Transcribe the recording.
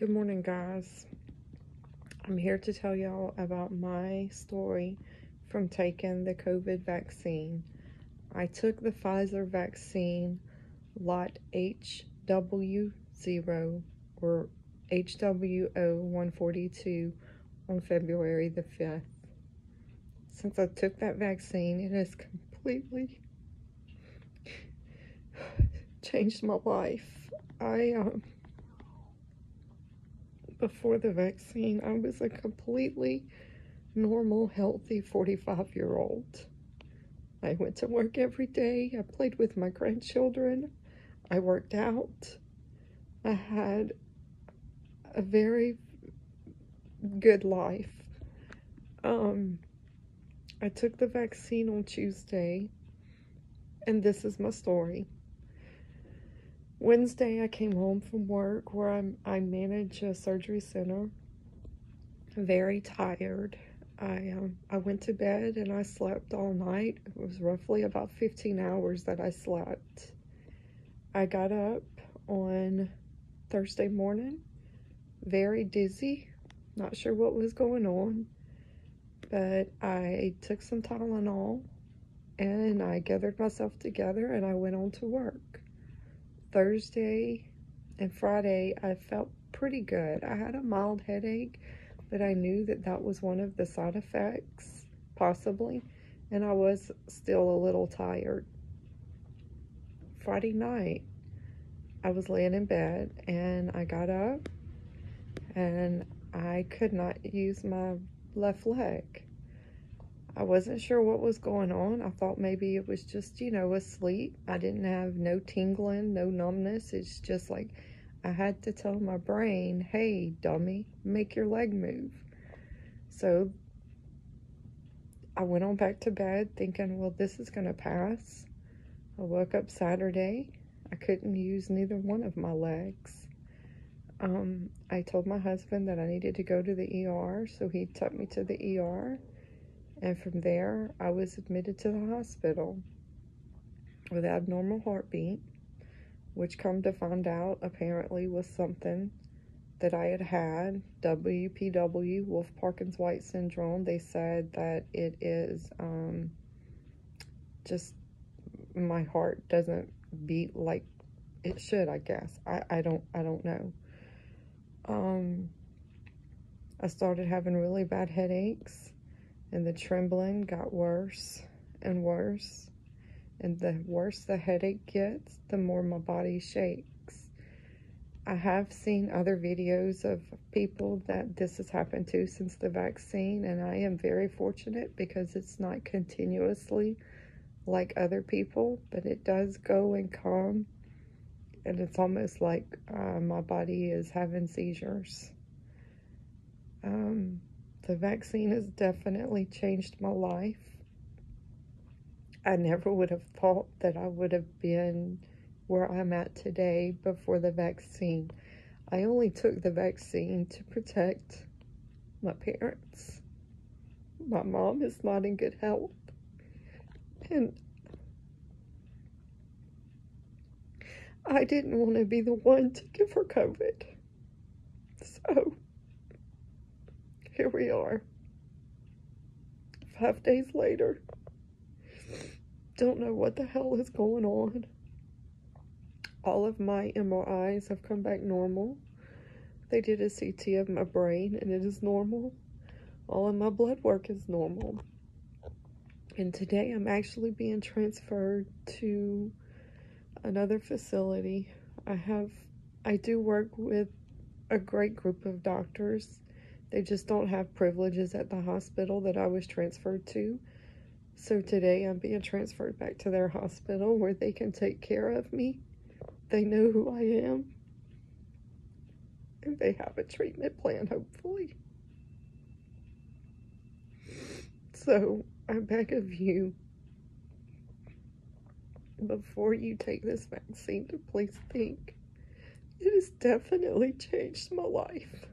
Good morning, guys. I'm here to tell y'all about my story from taking the COVID vaccine. I took the Pfizer vaccine lot HW0 or HWO142 on February the 5th. Since I took that vaccine, it has completely changed my life. I um before the vaccine, I was a completely normal, healthy 45 year old. I went to work every day. I played with my grandchildren. I worked out. I had a very good life. Um, I took the vaccine on Tuesday, and this is my story. Wednesday, I came home from work where I'm, I manage a surgery center. Very tired. I um, I went to bed and I slept all night. It was roughly about 15 hours that I slept. I got up on Thursday morning, very dizzy, not sure what was going on, but I took some Tylenol and I gathered myself together and I went on to work. Thursday and Friday, I felt pretty good. I had a mild headache, but I knew that that was one of the side effects, possibly, and I was still a little tired. Friday night, I was laying in bed and I got up and I could not use my left leg. I wasn't sure what was going on. I thought maybe it was just, you know, asleep. I didn't have no tingling, no numbness. It's just like I had to tell my brain, hey, dummy, make your leg move. So I went on back to bed thinking, well, this is going to pass. I woke up Saturday. I couldn't use neither one of my legs. Um, I told my husband that I needed to go to the ER, so he took me to the ER. And from there, I was admitted to the hospital with abnormal heartbeat, which come to find out apparently was something that I had had, WPW, Wolff Parkinson White syndrome. They said that it is um, just my heart doesn't beat like it should, I guess. I, I don't I don't know. Um, I started having really bad headaches and the trembling got worse and worse. And the worse the headache gets, the more my body shakes. I have seen other videos of people that this has happened to since the vaccine, and I am very fortunate because it's not continuously like other people, but it does go and come, and it's almost like uh, my body is having seizures. Um, the vaccine has definitely changed my life. I never would have thought that I would have been where I'm at today before the vaccine. I only took the vaccine to protect my parents. My mom is not in good health. And I didn't want to be the one to give her COVID. So here we are. Five days later. Don't know what the hell is going on. All of my MRIs have come back normal. They did a CT of my brain and it is normal. All of my blood work is normal. And today I'm actually being transferred to another facility. I have, I do work with a great group of doctors they just don't have privileges at the hospital that I was transferred to. So today I'm being transferred back to their hospital where they can take care of me. They know who I am. And they have a treatment plan, hopefully. So I beg of you, before you take this vaccine, to please think. It has definitely changed my life.